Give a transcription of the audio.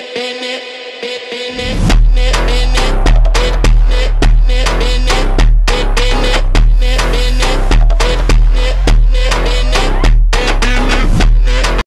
Hey, eh. eh